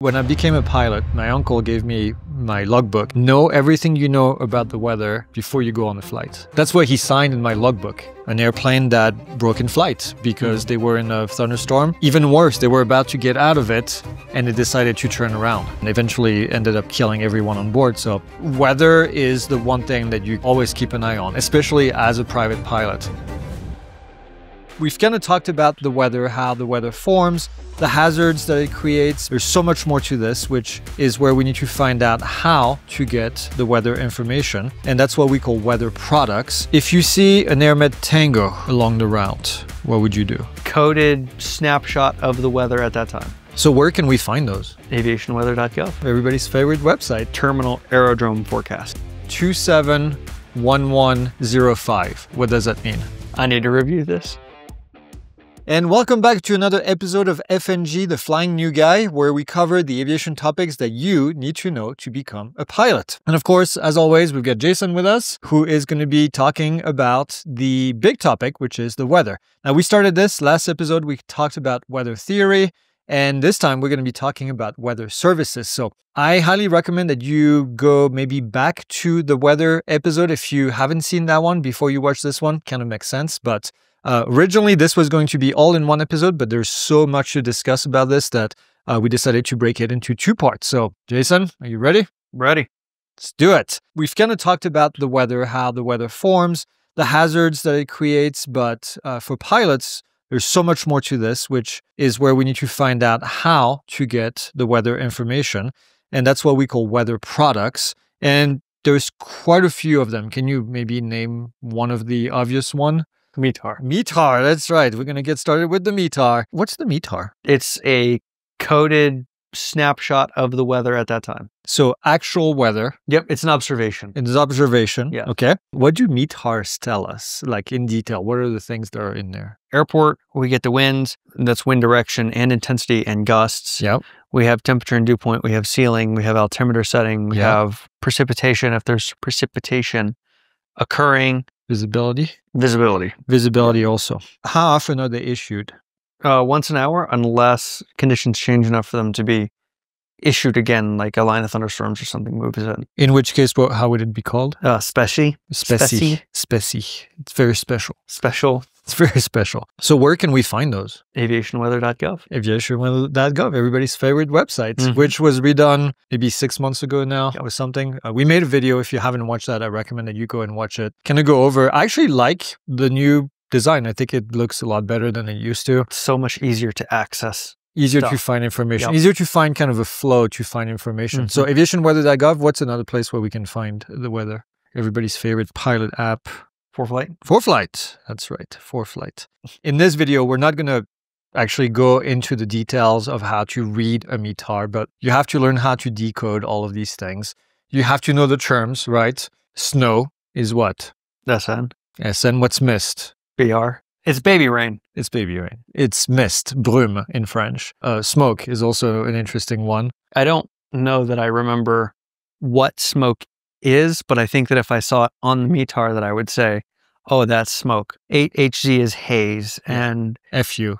When I became a pilot, my uncle gave me my logbook. Know everything you know about the weather before you go on a flight. That's what he signed in my logbook. An airplane that broke in flight because hmm. they were in a thunderstorm. Even worse, they were about to get out of it and they decided to turn around and eventually ended up killing everyone on board. So, weather is the one thing that you always keep an eye on, especially as a private pilot. We've kind of talked about the weather, how the weather forms, the hazards that it creates. There's so much more to this, which is where we need to find out how to get the weather information. And that's what we call weather products. If you see an AirMet Tango along the route, what would you do? Coded snapshot of the weather at that time. So where can we find those? Aviationweather.gov. Everybody's favorite website. Terminal aerodrome forecast. 271105. What does that mean? I need to review this. And welcome back to another episode of FNG, the Flying New Guy, where we cover the aviation topics that you need to know to become a pilot. And of course, as always, we've got Jason with us, who is going to be talking about the big topic, which is the weather. Now, we started this last episode, we talked about weather theory. And this time we're going to be talking about weather services. So I highly recommend that you go maybe back to the weather episode if you haven't seen that one before you watch this one. Kind of makes sense. But uh, originally, this was going to be all in one episode, but there's so much to discuss about this that uh, we decided to break it into two parts. So, Jason, are you ready? Ready. Let's do it. We've kind of talked about the weather, how the weather forms, the hazards that it creates, but uh, for pilots, there's so much more to this, which is where we need to find out how to get the weather information. And that's what we call weather products. And there's quite a few of them. Can you maybe name one of the obvious one? METAR. METAR, that's right. We're going to get started with the METAR. What's the METAR? It's a coded snapshot of the weather at that time. So actual weather. Yep, it's an observation. It's observation. Yeah. Okay. What do METARs tell us, like in detail? What are the things that are in there? Airport, we get the winds, that's wind direction and intensity and gusts. Yep. We have temperature and dew point, we have ceiling, we have altimeter setting, we Yep. have precipitation if there's precipitation occurring, Visibility. visibility. Visibility also. How often are they issued? Uh, once an hour, unless conditions change enough for them to be issued again, like a line of thunderstorms or something moves in. In which case, what, how would it be called? Uh, specie, Speci. Speci. It's very special. special, It's very special. So where can we find those? aviationweather.gov. aviationweather.gov, everybody's favorite website, Mhm. which was redone maybe six months ago now or something. Uh, we made a video. If you haven't watched that, I recommend that you go and watch it. Can I go over? I actually like the new design. I think it looks a lot better than it used to. So much easier to access. Easier to find information, Yep. easier to find kind of a flow to find information. So aviationweather.gov, what's another place where we can find the weather? Everybody's favorite pilot app. ForeFlight. For flight. That's right, ForeFlight. In this video, we're not going to actually go into the details of how to read a METAR, but you have to learn how to decode all of these things. You have to know the terms, right? Snow is what? SN. SN, what's mist? BR. It's baby rain. It's baby rain. It's mist, brume in French. Uh, smoke is also an interesting one. I don't know that I remember what smoke is, but I think that if I saw it on the METAR that I would say, oh, that's smoke. 8HZ is haze and FU,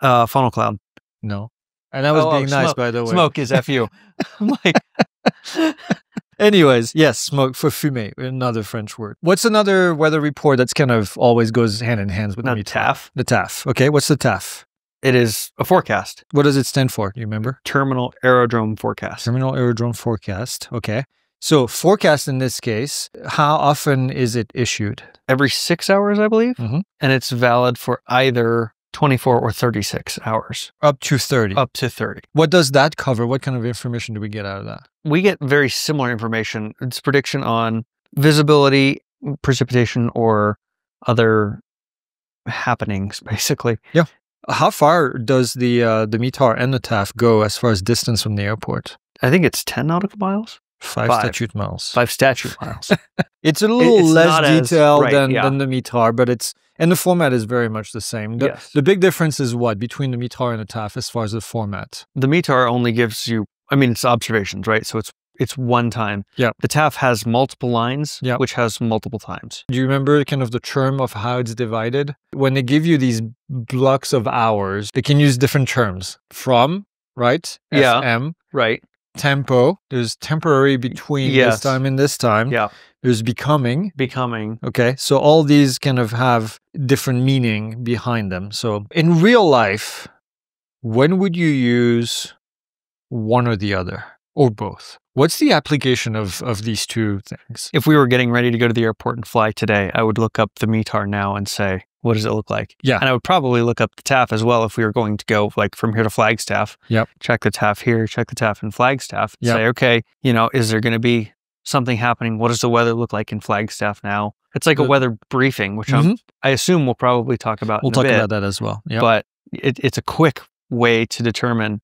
uh, funnel cloud. no. And that was Oh, oh, being nice, smoke- by the way. Smoke is FU. I'm like, Anyways, yes, smoke for fume, another French word. What's another weather report that's kind of always goes hand in hand with not the TAF. The TAF. Okay, what's the TAF? It is a forecast. What does it stand for? Do you remember? Terminal aerodrome forecast. Terminal Aerodrome Forecast. Okay. So, forecast in this case, how often is it issued? Every six hours, I believe. Mhm. And it's valid for either 24 or 36 hours, Up to 30. up to 30. What does that cover? What kind of information do we get out of that? we get very similar information. It's prediction on visibility, precipitation, or other happenings, basically. Yeah. How far does the uh, the METAR and the TAF go as far as distance from the airport? I think it's 10 nautical miles, Five, Five. statute miles. five statute miles. It's a little it's less not as- detailed right, than, yeah. than the METAR, but it's and the format is very much the same. The, Yes. the big difference is what between the METAR and the TAF as far as the format. the METAR only gives you, I mean, it's observations, right? So it's it's one time. Yeah. The TAF has multiple lines, Yeah. which has multiple times. Do you remember kind of the term of how it's divided? When they give you these blocks of hours, they can use different terms. From, right? Yeah. FM. Right. Tempo. There's temporary between this Yes. time and this time. Yeah. There's becoming. Becoming. Okay. So all these kind of have different meaning behind them. So in real life, when would you use one or the other or both? What's the application of, of these two things? If we were getting ready to go to the airport and fly today, I would look up the METAR now and say, what does it look like? Yeah. And I would probably look up the TAF as well if we were going to go like from here to Flagstaff. Yep. Check the TAF here, check the TAF in Flagstaff. Yep. Say, okay, you know, is there going to be something happening? What does the weather look like in Flagstaff now? It's like a weather briefing, which I'm, I assume we'll probably talk about. We'll talk bit, about that as well. Yeah. But it, it's a quick way to determine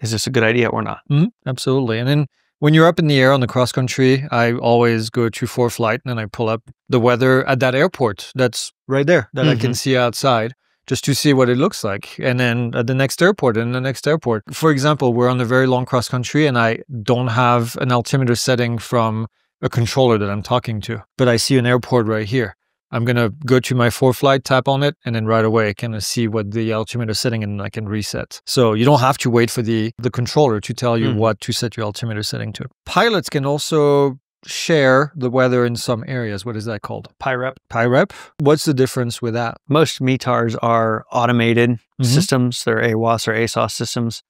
is this a good idea or not? Mhm, absolutely. And then when you're up in the air on the cross country, I always go to ForeFlight and then I pull up the weather at that airport that's right there that I can mm-hmm. see outside just to see what it looks like. And then at the next airport and the next airport. For example, we're on a very long cross country and I don't have an altimeter setting from a controller that I'm talking to, but I see an airport right here. I'm going to go to my ForeFlight, tap on it, and then right away I can see what the altimeter is setting and I can reset. So you don't have to wait for the, the controller to tell you Mhm. what to set your altimeter setting to. Pilots can also share the weather in some areas. What is that called? PIREP. PIREP? What's the difference with that? Most METARs are automated Mhm. systems. They're AWOS or ASOS systems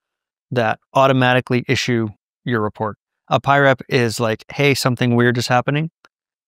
that automatically issue your report. A PIREP is like, hey, something weird is happening,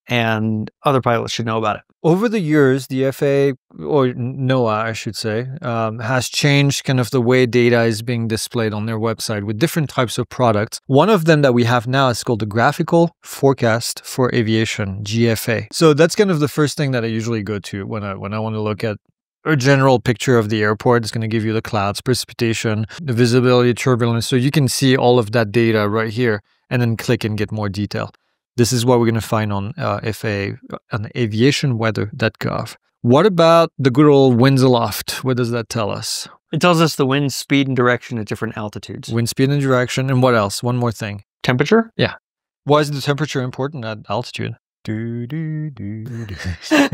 and other pilots should know about it. Over the years, the FAA, or NOAA, I should say, um, has changed kind of the way data is being displayed on their website with different types of products. One of them that we have now is called the Graphical Forecast for Aviation, GFA. So that's kind of the first thing that I usually go to when I when I want to look at a general picture of the airport. It's going to give you the clouds, precipitation, the visibility, turbulence. So you can see all of that data right here and then click and get more detail. This is what we're going to find on uh, FAA, on aviationweather.gov. What about the good old winds aloft? What does that tell us? It tells us the wind speed and direction at different altitudes. Wind speed and direction. And what else? One more thing. Temperature? Yeah. Why is the temperature important at altitude? Do, do, do, do.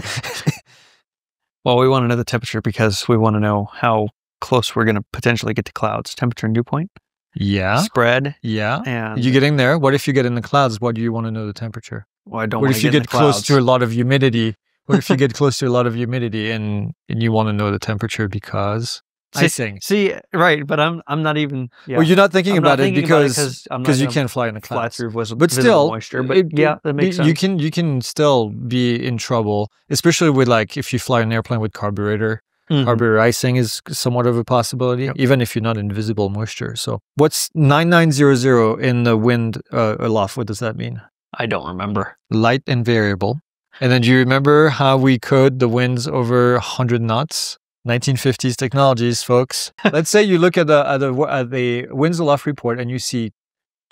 Well, we want to know the temperature because we want to know how close we're going to potentially get to clouds. Temperature and dew point, yeah. spread, Yeah. and You getting there? What if you get in the clouds? What do you want to know the temperature? well, I don't What if you get, get close to a lot of humidity? What if you get close to a lot of humidity and, and you want to know the temperature because See- icing? See, right, but I'm I'm not even. Yeah. Well, you're not thinking I'm not about thinking it because because I'm not because you can't fly in the clouds. through vis- But still, moisture. But it- yeah, that makes you, sense. you can you can still be in trouble, especially with like if you fly an airplane with carburetor. Mhm. Carburetor icing is somewhat of a possibility, Yep. even if you're not in visible moisture. So, what's nine nine zero zero in the wind uh, aloft? What does that mean? I don't remember. Light and variable. And then, do you remember how we code the winds over 100 knots? 1950s technologies, folks. Let's say you look at the at the at the winds aloft report and you see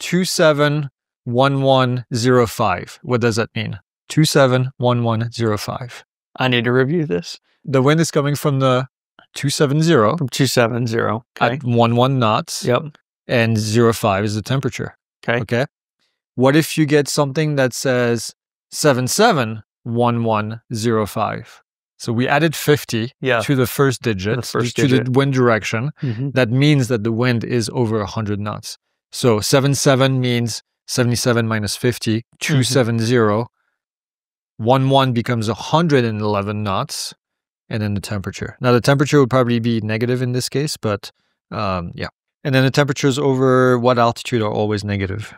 271105. What does that mean? 271105. I need to review this The wind is coming from the 270 from two seven zero. Okay. at 11 knots Yep. and 05 is the temperature. Okay. Okay. What if you get something that says 771105? So we added 50 Yeah. to the first digit, first to digit. the wind direction. Mhm. That means that the wind is over 100 knots. So 77 means 77 minus 50, Mm-hmm. 270. 1 1 becomes 111 knots, and then the temperature. Now, the temperature would probably be negative in this case, but um, yeah. And then the temperatures over what altitude are always negative?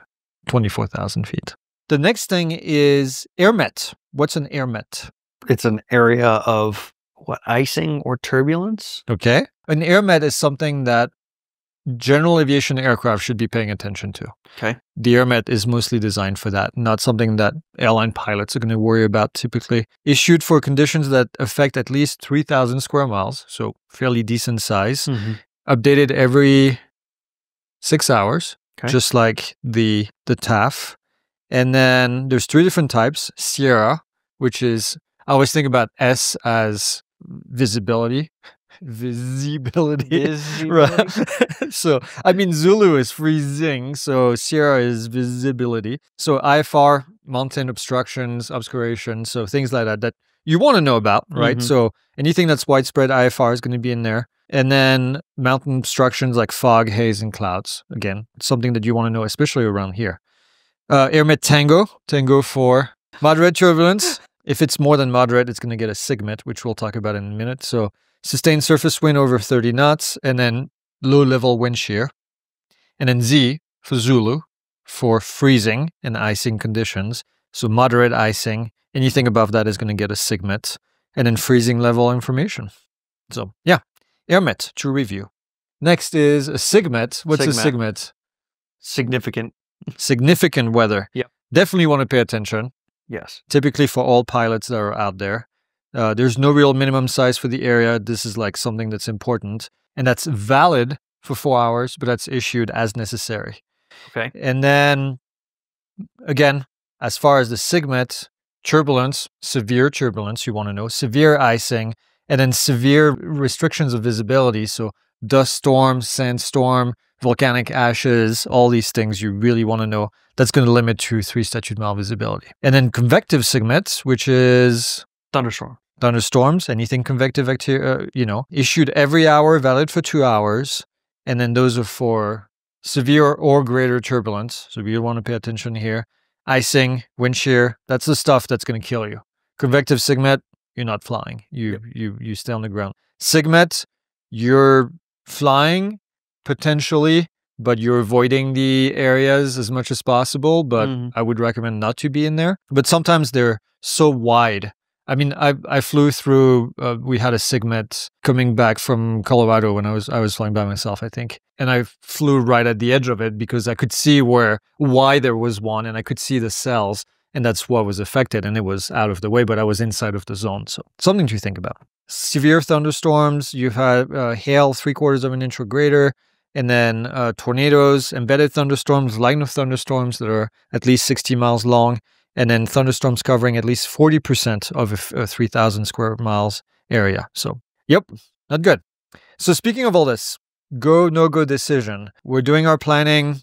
24,000 feet. The next thing is airmet. What's an airmet? It's an area of what icing or turbulence. Okay. An airmet is something that general aviation aircraft should be paying attention to. Okay. The airmet is mostly designed for that, not something that airline pilots are going to worry about typically. Issued for conditions that affect at least 3,000 square miles, so fairly decent size. Mm-hmm. Updated every six hours, Okay. just like the the TAF. And then there's three different types. Sierra, which is I always think about S as visibility. Visibility. Right. so, I mean, Zulu is freezing. So, Sierra is visibility. So, IFR, mountain obstructions, obscuration. So, things like that that you want to know about, right? Mhm. So, anything that's widespread IFR is going to be in there. And then mountain obstructions like fog, haze, and clouds. Again, something that you want to know, especially around here. Uh, AirMet Tango, Tango for moderate turbulence. If it's more than moderate, it's going to get a SIGMET, which we'll talk about in a minute. So sustained surface wind over 30 knots, and then low level wind shear. And then Z for Zulu for freezing and icing conditions. So moderate icing. Anything above that is going to get a SIGMET. And then freezing level information. So yeah, AirMet to review. Next is a SIGMET. What's a SIGMET. SIGMET? Significant. Significant weather. Yeah. Definitely want to pay attention. Yes. typically for all pilots that are out there. Uh, there's no real minimum size for the area. This is like something that's important, and that's valid for four hours, but that's issued as necessary. Okay. And then, again, as far as the SIGMET, turbulence, severe turbulence, you want to know, severe icing, and then severe restrictions of visibility. So, dust storm, sandstorm, volcanic ashes, all these things you really want to know. That's going to limit to three statute mile visibility. And then convective SIGMET, which is Thunderstorm. thunderstorms, anything convective, acti- uh, you know, issued every hour, valid for two hours. And then those are for severe or greater turbulence. So you want to pay attention here. Icing, wind shear, that's the stuff that's going to kill you. Convective SIGMET, you're not flying. You Yep. you you stay on the ground. SIGMET, you're flying potentially, but you're avoiding the areas as much as possible. But Mhm. I would recommend not to be in there. But sometimes they're so wide. I mean, I I flew through. Uh, we had a SIGMET coming back from Colorado when I was I was flying by myself, I think, and I flew right at the edge of it because I could see where why there was one, and I could see the cells, and that's what was affected, and it was out of the way, but I was inside of the zone, so something to think about. Severe thunderstorms. You've had uh, hail three quarters of an inch or greater, and then uh, tornadoes, embedded thunderstorms, line of thunderstorms that are at least 60 miles long, and then thunderstorms covering at least 40% of a, f- a 3,000 square miles area. So, yep, not good. So, speaking of all this, go, no go decision. We're doing our planning.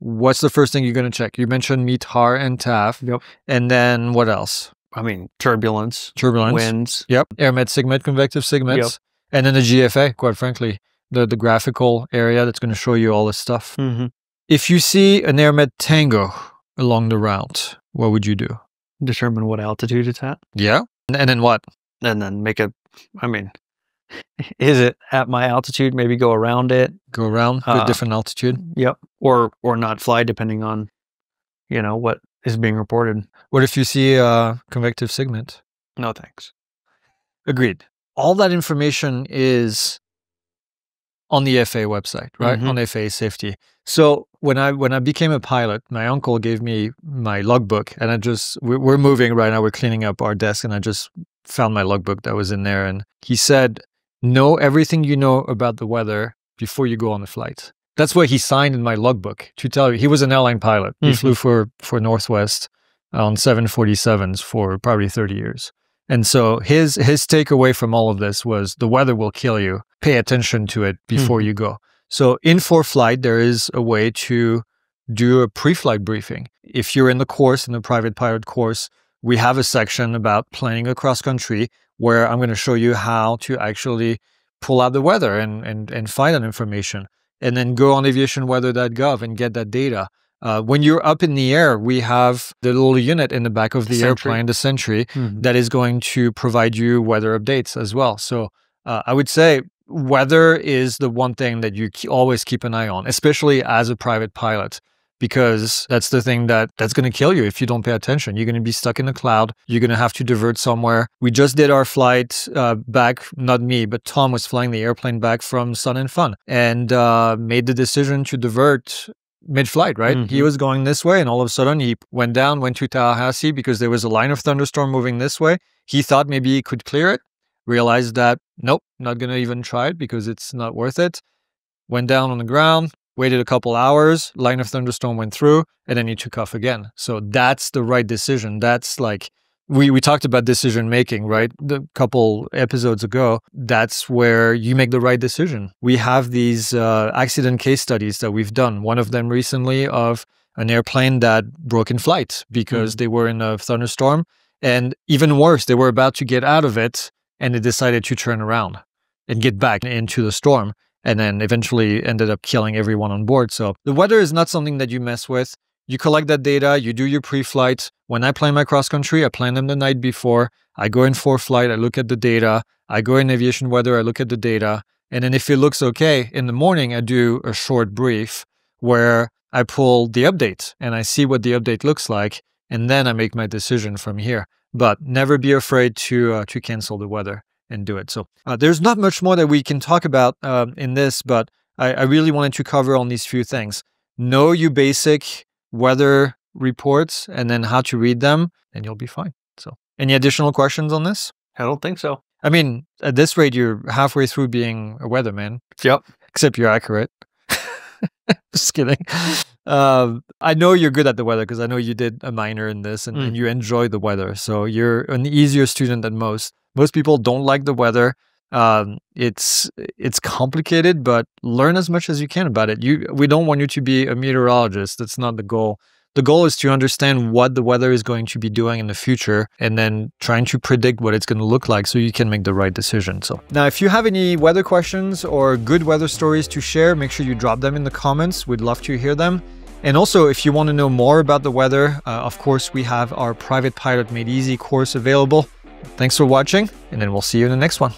What's the first thing you're going to check? You mentioned METAR and TAF. Yep. And then what else? I mean, turbulence, Turbulence. winds. Yep. AirMet, SIGMET, convective SIGMETs. And then the GFA, quite frankly, the, the graphical area that's going to show you all this stuff. Mm-hmm. If you see an AirMet Tango along the route, what would you do? Determine what altitude it's at, Yeah. And, and then what? and then make a. I mean, is it at my altitude? Maybe go around it. Go around Uh, different altitude. Yep. Or or not fly, depending on, you know, what is being reported. What if you see a convective SIGMET? No thanks. Agreed. All that information is on the FAA website, right? Mhm. On FAA safety. So when I when I became a pilot, my uncle gave me my logbook, and I just we're, moving right now. We're cleaning up our desk, and I just found my logbook that was in there, and he said, "Know everything you know about the weather before you go on the flight." That's what he signed in my logbook to tell you he was an airline pilot. He Mhm. flew for for Northwest on 747s for probably 30 years. And so his his takeaway from all of this was the weather will kill you. Pay attention to it before you go. So in ForeFlight, there is a way to do a pre-flight briefing. If you're in the course, in the private pilot course, we have a section about planning across country where I'm going to show you how to actually pull out the weather and and and find that information, and then go on aviationweather.gov and get that data. Uh, when you're up in the air, we have the little unit in the back of the Sentry. airplane, the Sentry, Mhm. that is going to provide you weather updates as well. So uh, I would say weather is the one thing that you always keep an eye on, especially as a private pilot, because that's the thing that that's going to kill you if you don't pay attention. You're going to be stuck in a cloud. You're going to have to divert somewhere. We just did our flight uh, back, not me, but Tom was flying the airplane back from Sun and Fun and uh, made the decision to divert mid-flight, right? He Mhm. was going this way, and all of a sudden he went down, went to Tallahassee because there was a line of thunderstorm moving this way. He thought maybe he could clear it, realized that nope, not gonna even try it because it's not worth it. Went down on the ground, waited a couple hours, line of thunderstorm went through, and then he took off again. So that's the right decision. That's like we we talked about decision making, right? The couple episodes ago. That's where you make the right decision. We have these uh, accident case studies that we've done. One of them recently of an airplane that broke in flight because they were in a thunderstorm, and even worse, they were about to get out of it and they decided to turn around. and get back into the storm and then eventually ended up killing everyone on board. So the weather is not something that you mess with. You collect that data, you do your pre-flight. When I plan my cross country, I plan them the night before. I go in ForeFlight, I look at the data. I go in aviation weather, I look at the data. And then if it looks okay, in the morning I do a short brief where I pull the update and I see what the update looks like, and then I make my decision from here. But never be afraid to uh, to cancel the weather and do it. So uh, there's not much more that we can talk about uh, in this, but I, I really wanted to cover on these few things. Know your basic weather reports and then how to read them, and you'll be fine. So, any additional questions on this? I don't think so. I mean, at this rate, you're halfway through being a weatherman. Yep. Except you're accurate. Just kidding. Um, I know you're good at the weather because I know you did a minor in this and, Mm. and you enjoy the weather. So you're an easier student than most. Most people don't like the weather. Um, it's it's complicated, but learn as much as you can about it. You we don't want you to be a meteorologist. That's not the goal. The goal is to understand what the weather is going to be doing in the future and then trying to predict what it's going to look like so you can make the right decision. So, now if you have any weather questions or good weather stories to share, make sure you drop them in the comments. We'd love to hear them. And also, if you want to know more about the weather, uh, of course, we have our Private Pilot Made Easy course available. Thanks for watching, and then we'll see you in the next one.